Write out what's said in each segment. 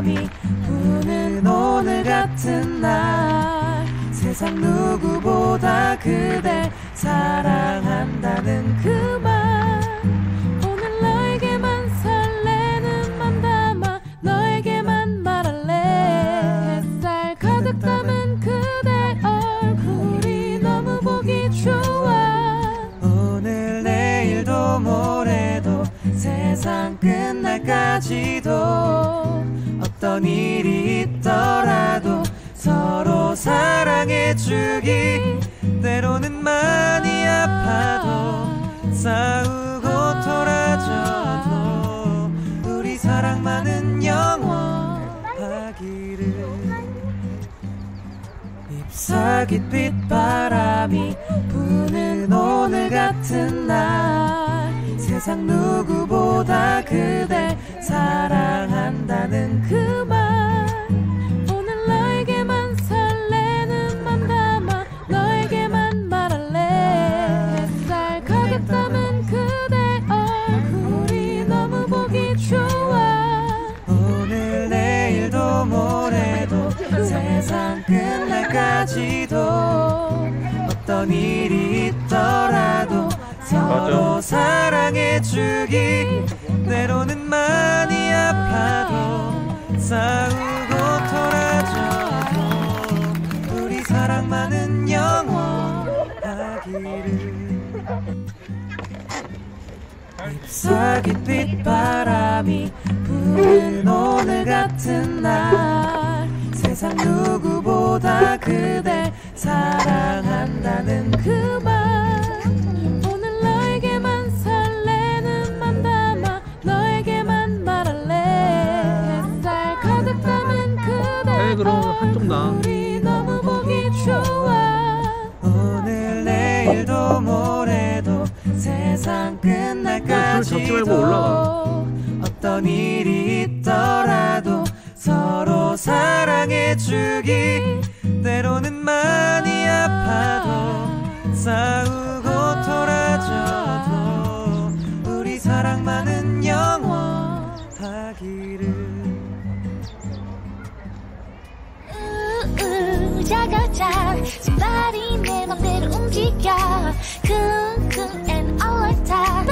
바람이 부는 오늘 같은 날. 세상 누구보다 그댈 사랑한다는 그 말. 오늘 너에게만 설레는 맘 담아 너에게만 말할래. 햇살 가득 담은 그대 얼굴이 너무 보기 좋아. 오늘 내일도 모레도 세상 끝날까지도 어떤 일이 있더라도 서로 사랑해주기. 때로는 많이 아파도 싸우고 돌아져도 우리 사랑만은 영원하기를. 잎사귀빛 바람이 부는 오늘 같은 날. 세상 누구보다 그댈 사랑한다는 그 말. 오늘 너에게만 설레는 맘 담아 너에게만 말할래. 햇살 담은 그대 얼굴이 너무 보기 좋아. 오늘 내일도 모레도 세상 끝날까지도 어떤 일이 있더라도 서로 사랑해주기. 때로는 많이 아파도 싸우고 돌아져도 우리 사랑만은 영원하기를. 잎사귀빛 바람이 부는 오늘 같은 날. 세상 누구보다 그댈 사랑한다는 그말 그럼 한쪽 나. 오늘 내일도 모레도 세상 야, 줄 잡지 말고 끝날까지도 올라가. 어떤 일이 있더라도 서로 사랑해주기 때로는 많이 아파도 싸우 우우 자가자 손발이 내 맘대로 움직여. 쿵쿵 and all the time.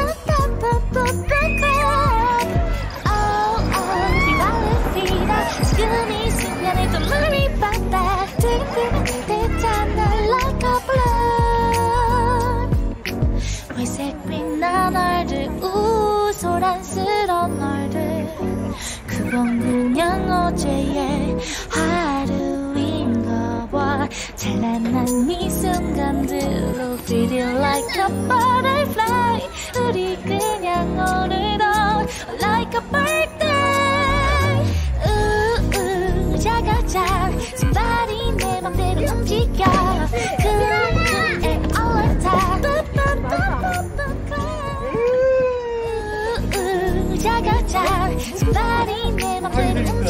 Oh oh 리발리티다. 지금 이 순간에 또 눈이 반짝 뜨끈한 그대잖아 like a blood 회색 빛 나 날들 우소란스런 날들. 그건 그냥 어제의 순간들로 Feeling like a butterfly 우리 그냥 오늘도 Like a birthday 우우 자가자 손발이 내 맘대로 움직여 쿵쿵 and all the time 우우 자가자 손발이 내 맘대로 움직여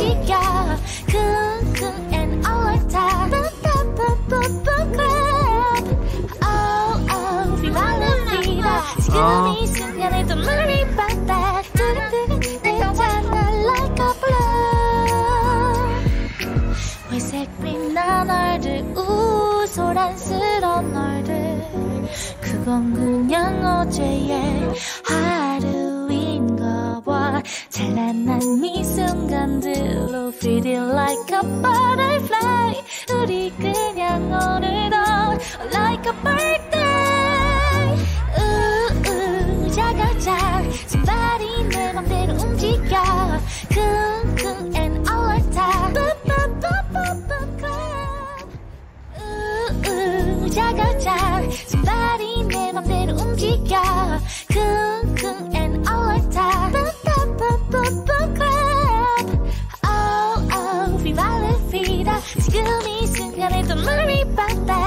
Feeling like a butterfly. 우리 그냥 오늘도 Like a birthday chica, kung kung and all attack. Bum, bum, bum, bum, bum, crab. Oh, oh, viva la vida. Excuse 순간에도 말이 빠다.